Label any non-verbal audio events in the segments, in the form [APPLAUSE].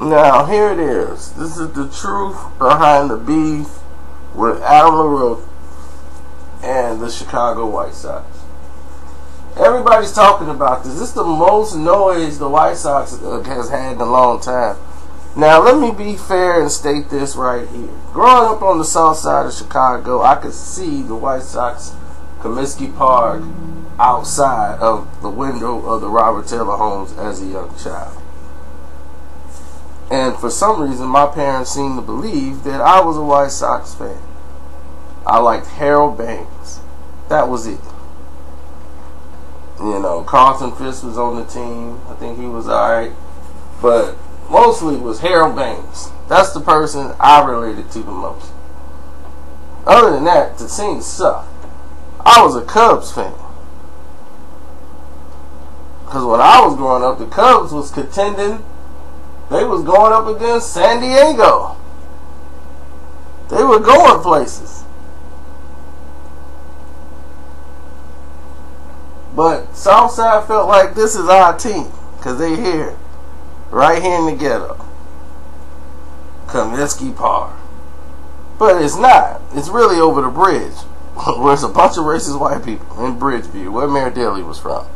Now, here it is. This is the truth behind the beef with Adam LaRoche and the Chicago White Sox. Everybody's talking about this. This is the most noise the White Sox uh, has had in a long time. Now, let me be fair and state this right here. Growing up on the south side of Chicago, I could see the White Sox Comiskey Park outside of the window of the Robert Taylor homes as a young child. And for some reason, my parents seemed to believe that I was a White Sox fan. I liked Harold Baines. That was it. You know, Carlton Fisk was on the team. I think he was alright. But mostly it was Harold Baines. That's the person I related to the most. Other than that, the team sucked. I was a Cubs fan. Because when I was growing up, the Cubs was contending they was going up against San Diego. They were going places. But Southside felt like this is our team because they here, right here in the ghetto. Comiskey Park. But it's not. It's really over the bridge. [LAUGHS] where it's a bunch of racist white people in Bridgeport, where Mayor Daley was from.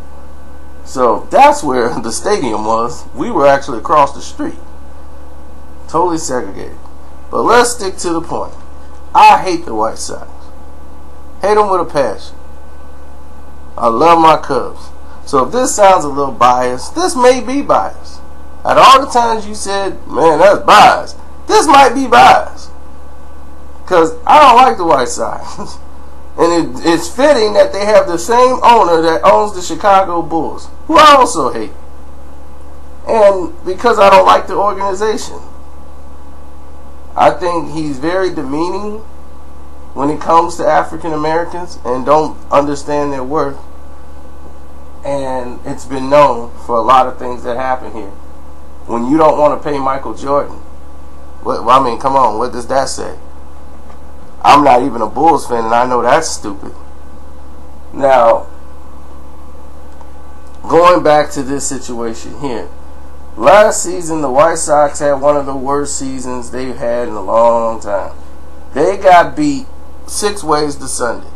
So that's where [LAUGHS] the stadium was. We were actually across the street. Totally segregated. But let's stick to the point. I hate the White Sox. Hate them with a passion. I love my Cubs. So if this sounds a little biased, this may be biased. At all the times you said, man, that's biased. This might be biased. Because I don't like the White Sox. [LAUGHS] And it, it's fitting that they have the same owner that owns the Chicago Bulls, who I also hate. And because I don't like the organization, I think he's very demeaning when it comes to African Americans and don't understand their worth. And it's been known for a lot of things that happen here. When you don't want to pay Michael Jordan, what, I mean, come on, what does that say? I'm not even a Bulls fan, and I know that's stupid. Now, going back to this situation here. Last season, the White Sox had one of the worst seasons they've had in a long time. They got beat six ways to Sunday.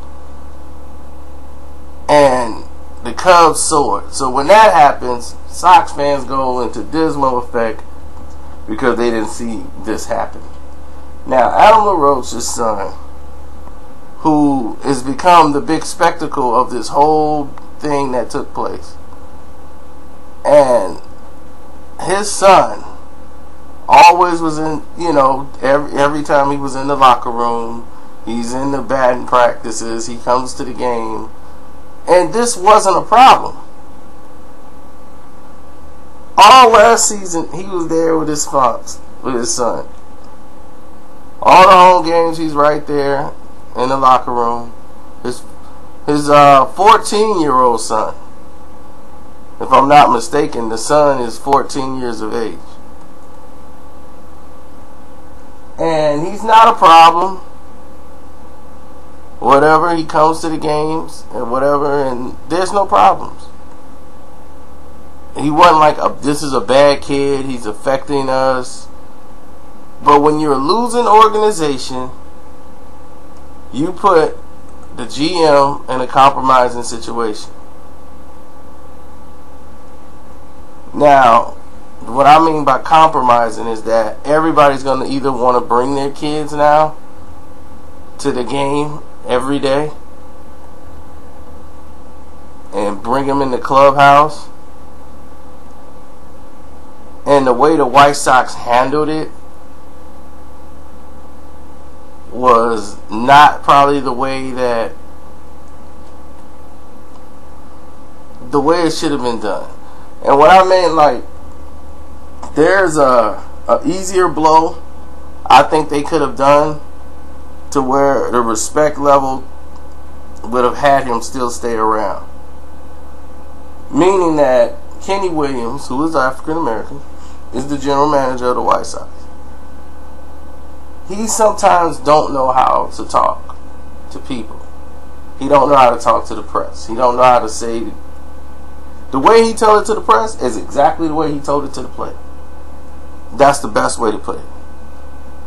And the Cubs soared. So when that happens, Sox fans go into dismal effect because they didn't see this happen. Now, Adam LaRoche's son, who has become the big spectacle of this whole thing that took place, and his son always was in, you know, every, every time he was in the locker room, he's in the batting practices, he comes to the game, and this wasn't a problem. All last season, he was there with his fox, with his son. All the home games, he's right there in the locker room. His his uh 14 year old son. If I'm not mistaken, the son is 14 years of age. And he's not a problem. Whatever, he comes to the games and whatever, and there's no problems. He wasn't like, a, this is a bad kid, he's affecting us but when you're a losing organization, you put the GM in a compromising situation. Now, what I mean by compromising is that everybody's going to either want to bring their kids now to the game every day and bring them in the clubhouse. And the way the White Sox handled it was not probably the way that the way it should have been done. And what I mean, like, there's a, a easier blow I think they could have done to where the respect level would have had him still stay around. Meaning that Kenny Williams, who is African American, is the general manager of the White Sox he sometimes don't know how to talk to people. He don't know how to talk to the press. He don't know how to say the way he told it to the press is exactly the way he told it to the player. That's the best way to put it.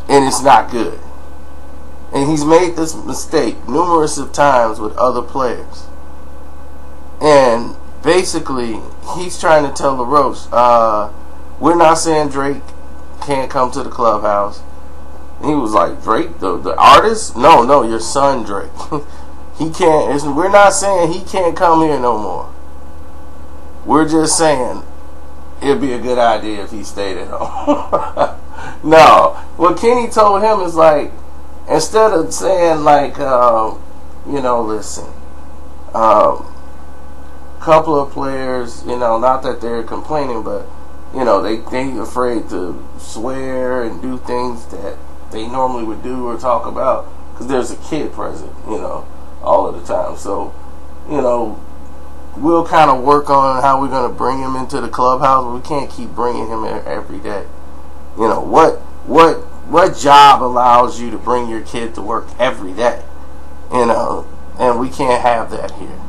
And it's not good. And he's made this mistake numerous of times with other players. And basically, he's trying to tell LaRoche, uh, we're not saying Drake can't come to the clubhouse. And he was like, Drake, the, the artist? No, no, your son, Drake. [LAUGHS] he can't, we're not saying he can't come here no more. We're just saying it'd be a good idea if he stayed at home. [LAUGHS] no, what Kenny told him is like, instead of saying like, uh, you know, listen, um, couple of players, you know, not that they're complaining, but you know, they they afraid to swear and do things that they normally would do or talk about because there's a kid present, you know, all of the time. So, you know, we'll kind of work on how we're going to bring him into the clubhouse. We can't keep bringing him every day. You know what what what job allows you to bring your kid to work every day? You know, and we can't have that here.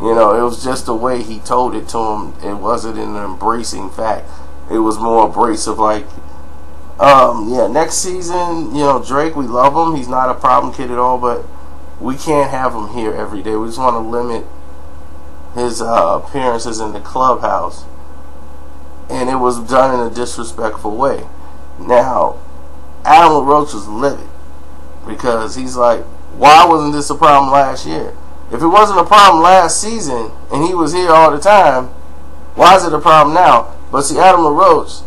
You know, it was just the way he told it to him. It wasn't an embracing fact. It was more abrasive, like, um, yeah, next season, you know, Drake, we love him. He's not a problem kid at all, but we can't have him here every day. We just want to limit his uh, appearances in the clubhouse. And it was done in a disrespectful way. Now, Adam LaRoche was livid because he's like, why wasn't this a problem last year? If it wasn't a problem last season and he was here all the time, why is it a problem now? But see, Adam LaRoche,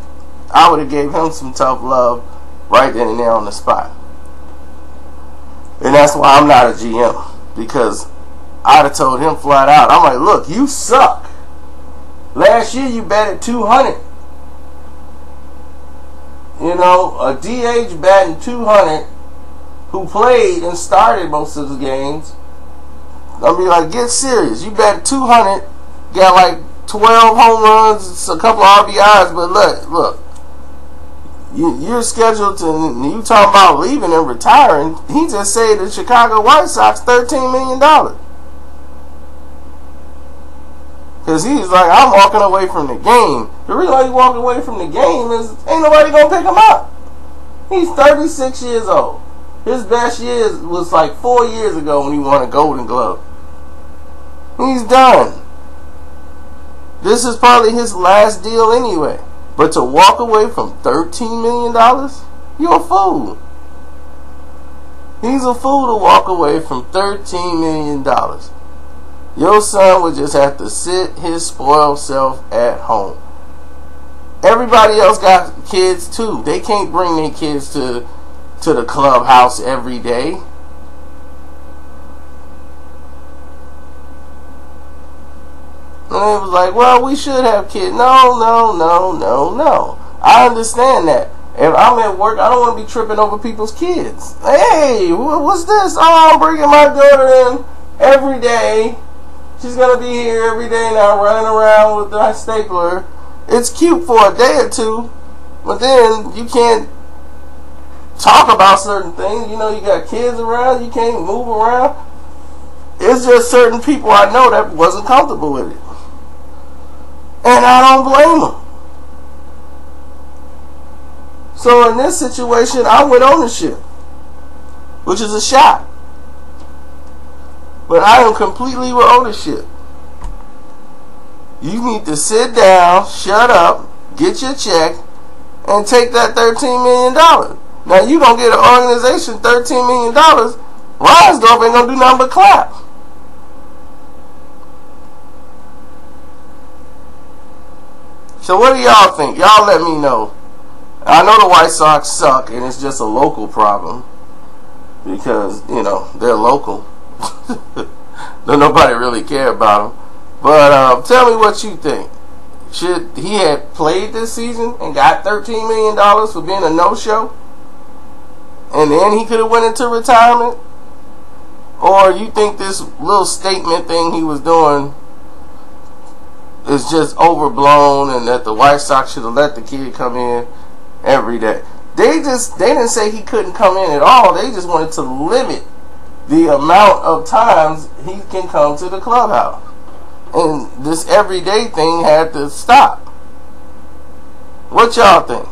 I would have gave him some tough love right then and there on the spot. And that's why I'm not a GM. Because I'd have told him flat out, I'm like, look, you suck. Last year you batted 200. You know, a DH batting 200 who played and started most of the games I mean, like, get serious. You bet 200, got like 12 home runs, a couple of RBIs, but look, look. You, you're scheduled to, you talking about leaving and retiring. He just saved the Chicago White Sox $13 million. Because he's like, I'm walking away from the game. The reason why he's walking away from the game is ain't nobody to pick him up. He's 36 years old. His best years was like four years ago when he won a Golden Glove. He's done. This is probably his last deal anyway. But to walk away from $13 million? You're a fool. He's a fool to walk away from $13 million. Your son would just have to sit his spoiled self at home. Everybody else got kids too. They can't bring their kids to to the clubhouse every day. And it was like, well, we should have kids. No, no, no, no, no. I understand that. If I'm at work, I don't want to be tripping over people's kids. Hey, what's this? Oh, I'm bringing my daughter in every day. She's to be here every day now running around with the stapler. It's cute for a day or two, but then you can't talk about certain things. You know, you got kids around, you can't move around. It's just certain people I know that wasn't comfortable with it. And I don't blame them. So in this situation, I went ownership, which is a shot. But I am completely with ownership. You need to sit down, shut up, get your check, and take that $13 million. Now you gonna get an organization $13 million. Reinsdorf ain't gonna do nothing but clap. So what do y'all think? Y'all let me know. I know the White Sox suck, and it's just a local problem because you know they're local. [LAUGHS] Don't nobody really care about him. But uh, tell me what you think. Should he have played this season and got thirteen million dollars for being a no-show, and then he could have went into retirement? Or you think this little statement thing he was doing is just overblown and that the White Sox should have let the kid come in every day. They just they didn't say he couldn't come in at all. They just wanted to limit the amount of times he can come to the clubhouse. And this everyday thing had to stop. What y'all think?